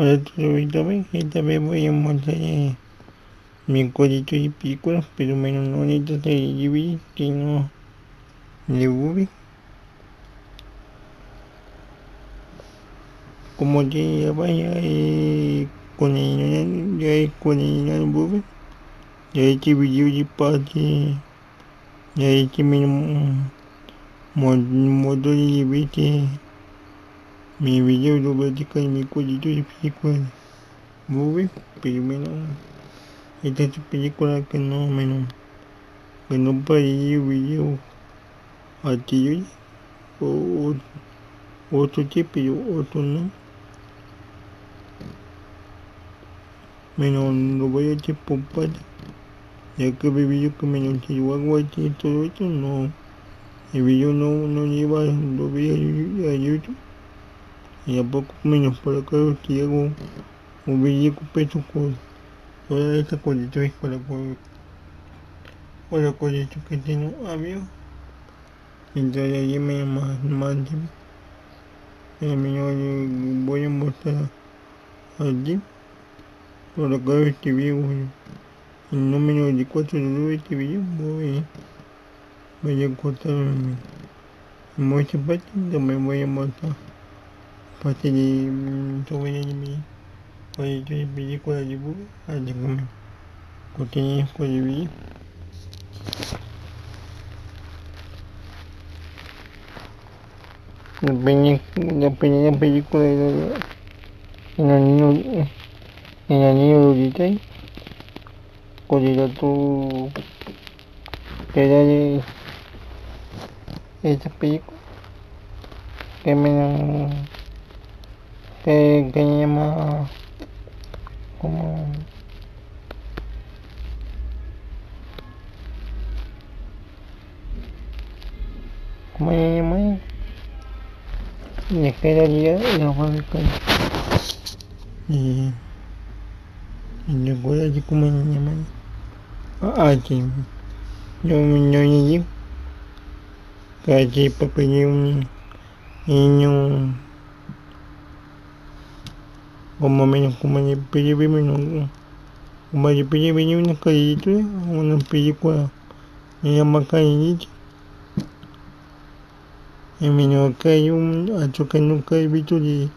Hola, ahorita esta vez voy a mostrar eh, mi codito de películas, pero menos no necesito de DVD, sino de movie. Como que ya vaya eh, con el ya con el movie, ya este video de parte, ya este menos modo de DVD mi video platico en mi codito de películas movie, pero menos esta es película que no menos que no paré video. Anterior o otro tipo pero otro no. Menos lo voy a hacer por parte. Ya que el video que menos si lo hago aquí todo esto no. El video no, no lleva lo veo a YouTube y a poco menos por acá que hago un con peso con toda esta condición con la con la condición que tengo amigo. Entonces allí me más más me voy a mostrar allí por acá este video el número de 4 de este video voy voy a cortar mucha parte también voy a mostrar parte de sobre mi oye yo película de bugo aja kami cortei ko de vídeo depende depende da película en anillo en anillo ahorita con tu que era de esa película que me que, que llama como ¿cómo se llama? Le queda día y lo voy a buscar y y recuerda de cómo se llama ah sí yo yo llegué que allí papel un niño como menos como de PDB menos como de PDB venía una calladita una película me llama calladita y menos acá hay un hecho que nunca he visto de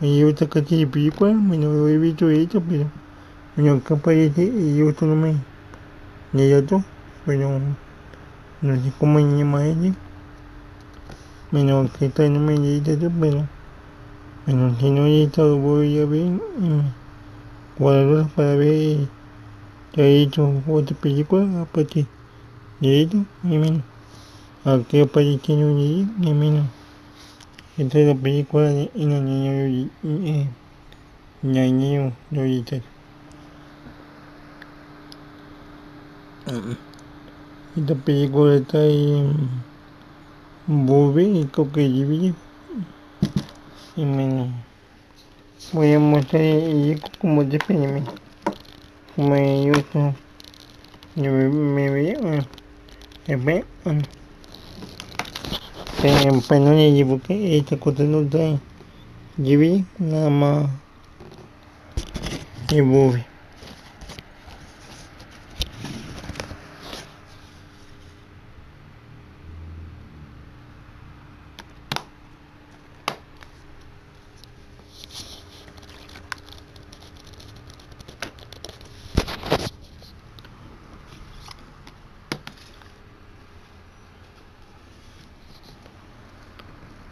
hay otra casi de película menos he visto esto pero menos acá parece y otro no me de otro pero no sé cómo se llama ese menos que está no me dice pero Si no ahorita voy a ver guardarlas para ver ya he hecho otra película aparte de esto y menos aquí aparece en un día y menos esta es la película de los niños eh, los niños ahorita esta película está en Bobby y Coquille y menos voy a mostrar el como depende como yo yo me veo me veo pues no le llevo que esta cosa no está llevé nada más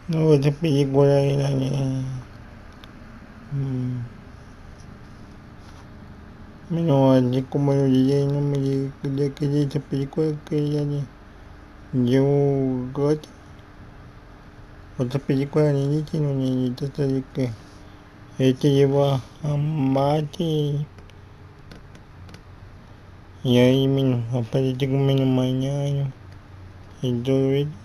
No, esta película era de... Mm, menos allí como lo llegué, no me llegué, que esta película que era de... Yo God. Otra película de Nietzsche no necesita de que este lleva a Mate y ahí menos aparece como menos mañana y todo esto.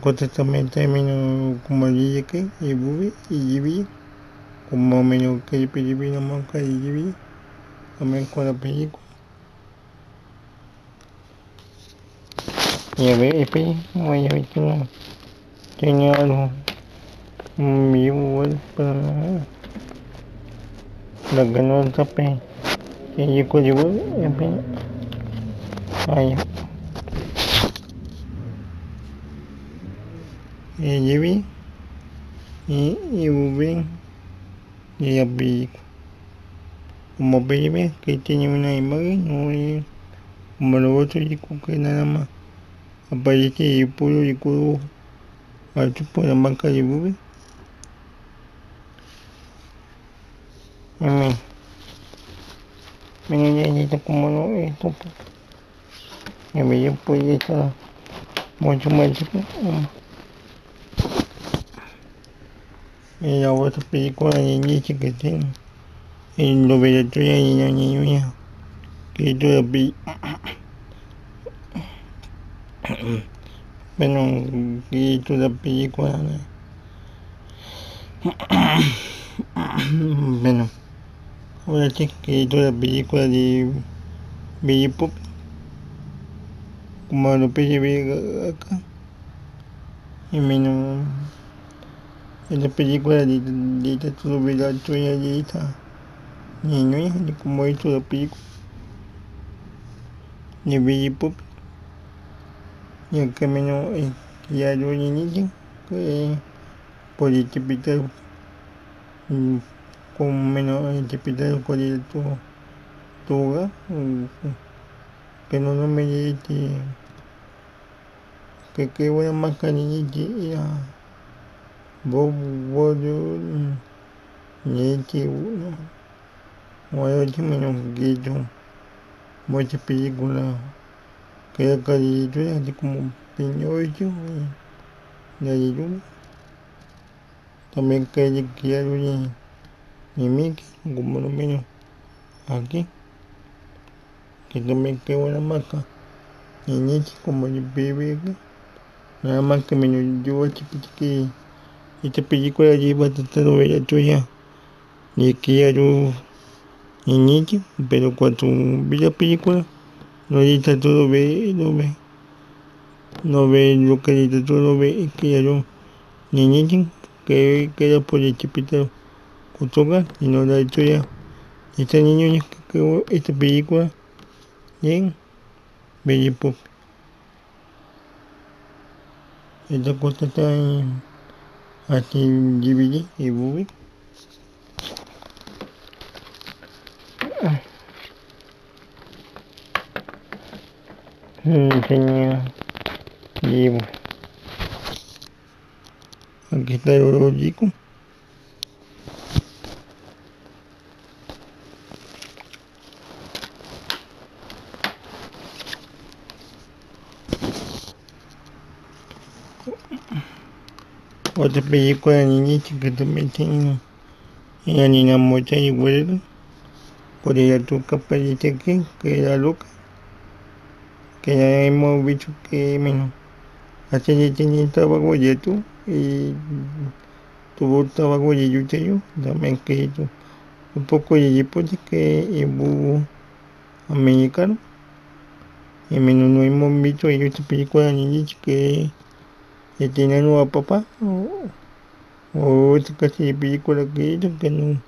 Cosa también termino como dije que y bubi y jibi como menos que el película no manca y jibi también con la película. Ya ve espere voy a ver que no tenía algo. Mi web para la que no tapé y yo código espere. Ahí y llevé y y V y abrí como ve que tiene una imagen no es como lo otro y que nada más aparece el puro y cubo al tipo de la marca de V Amén. Mira, ya está como no esto. Ya me yo puede estar mucho la otra película de inicio que tengo. En lo de la niña. Que toda vi. Bueno, que toda película. Bueno. Ahora sí que toda película de Billy Pop. Como lo ve acá. Y menos. En la película de, de, de todo vida tuya de esta niño de cómo hizo la película de Billy Pop. Y acá menos ya lo niño que por interpretar con menos es tu tu hogar que no no me dice que qué buena más cariño que uno bueno que menos yo muchas películas que era cariño así como peñocho de ahí también que quiero ni ni Mickey como lo menos aquí que también qué buena marca ni Nietzsche como el bebé nada más que menos esta película lleva de ver tuya y que ya yo ni Nietzsche pero cuando vi la película no está todo ve no ve. No ve lo que está todo ve es que ya yo ni Nietzsche que queda por el chipitero Kotoga y no la historia este niño que creó esta película en Belly Pop esta cosa está en así en DVD y Blu-ray enseña libro aquí está el horóscopo otra película de niñita que también tiene la niña mocha y huelga por ella tu aparece aquí que era loca. Que ya hemos visto que menos hace ya tenía trabajo ya tú y tuvo trabajo de yo también que un poco de después que es americano. Y menos no hemos visto ellos esta película de niñita que que tiene nueva papá o, o esta casi de película que que no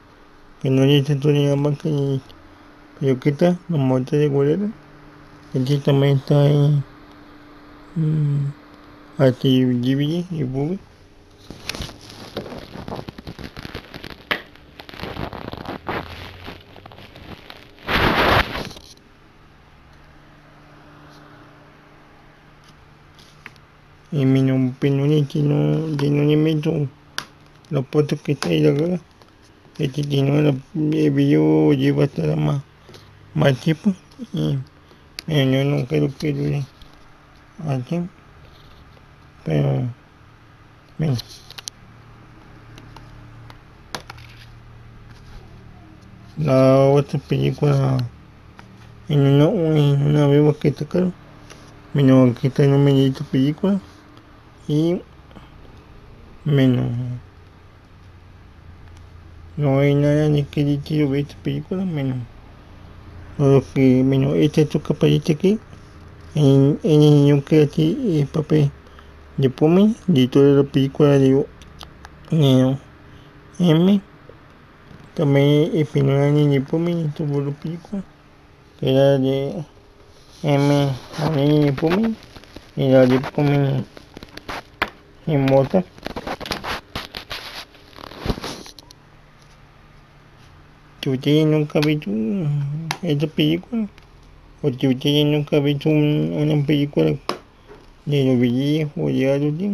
que no dice ni más que pero que está la muerte de Guerrero. Este también está en mmm, así DVD y Boogie y mi nombre que no de no le meto la foto que está ahí acá este tiene la el video lleva hasta más más tiempo y yo no creo que dure pero bueno la otra película en una, en una vez que menos que está no me esta película y menos. No hay nada ni que quiero ver esta película menos. Lo que menos este esto que aparece aquí en, en el niño que aquí el papel de Pumi, de toda la película de Neo M. También el final de Pumi, tuvo la película, que era de M, a de Pumi, y la de Pumi en mota. ¿Ustedes nunca han visto esta película? ¿O si ustedes nunca han visto una película de los viejos o de adultos?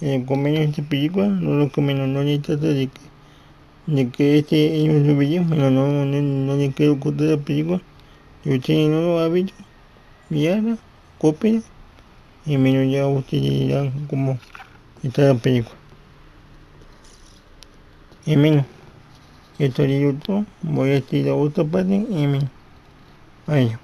Eh, comen esta película, no lo comen, no le trata de que, de que este es los viejos, pero no, no, no le quiero contar la película. Si ustedes no lo han visto, mirala, cópiala, y menos dirán cómo está la película. Y menos. Esto de YouTube, voy a tirar otra parte y me... Ahí.